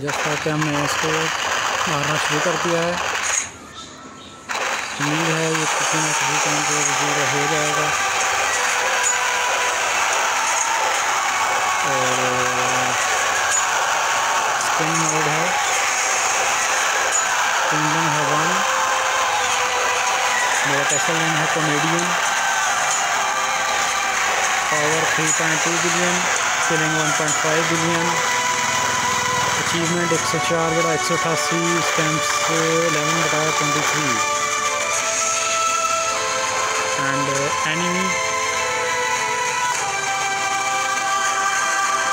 जैसा कि हमने इसको मारना शुरू कर दिया है। उम्मीद है ये किसी न किसी टाइम पर ज़ीरो हो जाएगा। और स्पिन मोड है। इंजन है वन मेरा टेसल नेम है comedian power 3.2 billion filling 1.5 billion achievement एक सौ चार बटा एक सौ अठासी स्टैम्प्स एलेवन बटा twenty three and enemy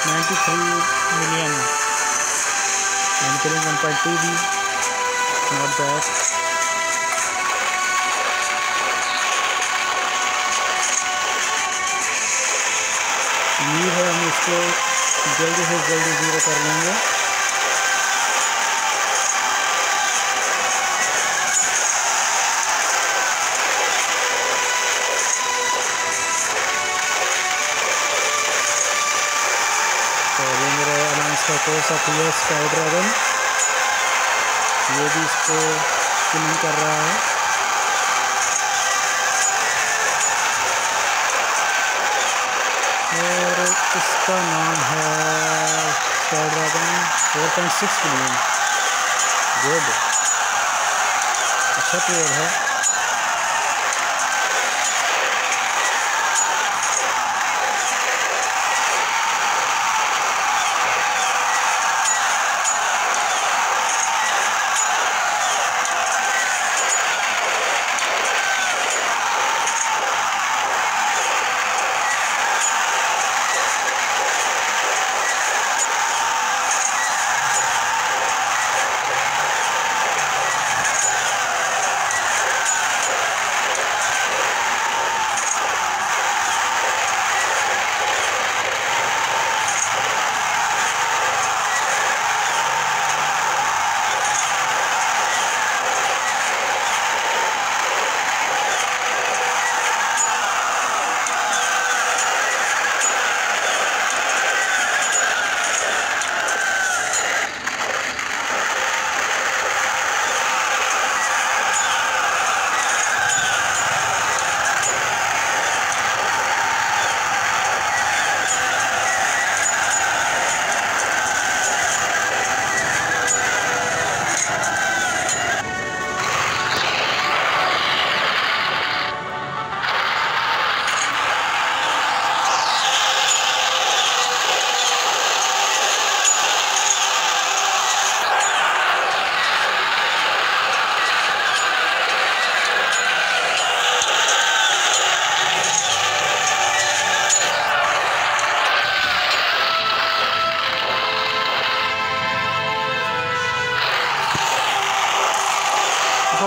ninety three million and killing one point two B not bad उम्मीद है हम इसको जल्दी से जल्दी ज़ीरो कर लेंगे। इसका कोर्स ऑफ़ ये स्काई ड्रैगन ये भी इसको स्पिनिंग कर रहा है और इसका नाम है sky dragon four point six million good अच्छा प्लेयर है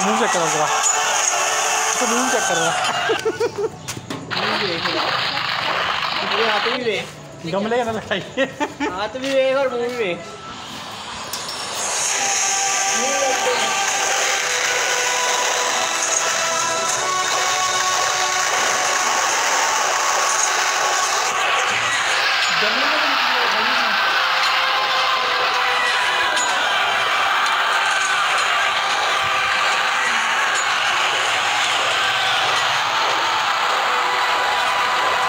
मुँह चेक करो जरा। तो मुँह चेक करो हाथ भी देख। गमले का ना लगाइए हाथ भी देख और मुँह भी देख।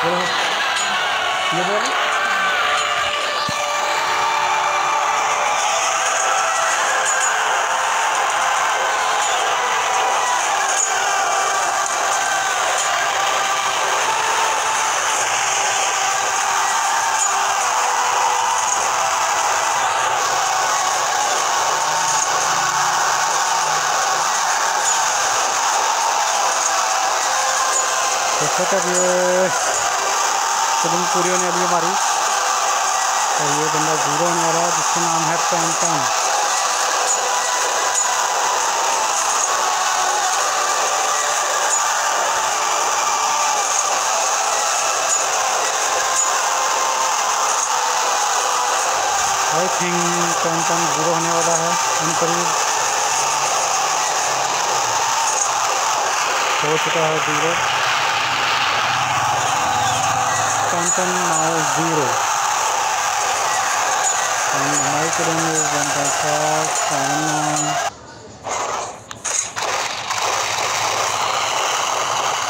ये बोल जैसा कि ये फ़िल्म पूरी होने अभी हमारी। और ये बंदा ज़ीरो होने वाला है, जिसका नाम है pan I think pan zero होने वाला है, इन करीब। हो चुका है zero Phantom now zero. And my one point five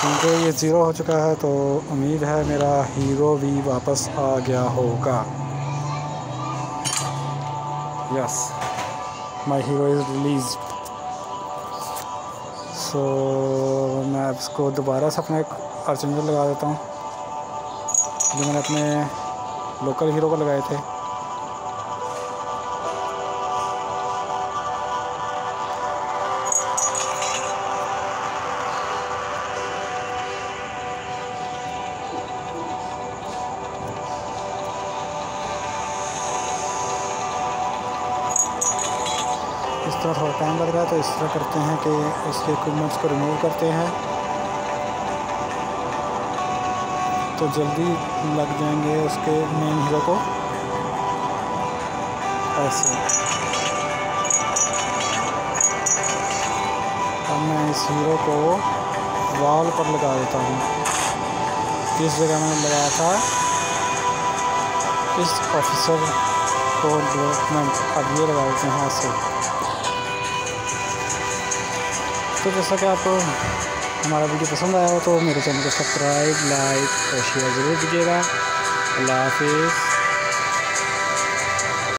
क्योंकि ये ज़ीरो हो चुका है तो उम्मीद है मेरा हीरो भी वापस आ गया होगा। Yes my hero is release so मैं इसको दोबारा से अपने अर्चेंजर लगा देता हूँ। जो मैंने अपने लोकल हीरो को लगाए थे। इस तरह थोड़ा टाइम लग रहा है तो इस तरह करते हैं कि इसके इक्विपमेंट्स को रिमूव करते हैं। तो जल्दी लग जाएँगे उसके मेन हीरो को। ऐसे। अब मैं इस हीरो को वॉल पर लगा देता हूँ। जिस जगह मैंने लगाया था, इस ऑफिसर को डेवलपमेंट अब ये लगा देते हैं ऐसे तो जैसा कि आपको हमारा वीडियो पसंद आया हो तो मेरे चैनल को सब्सक्राइब, लाइक और शेयर ज़रूर कीजिएगा। अल्लाह हाफिज़।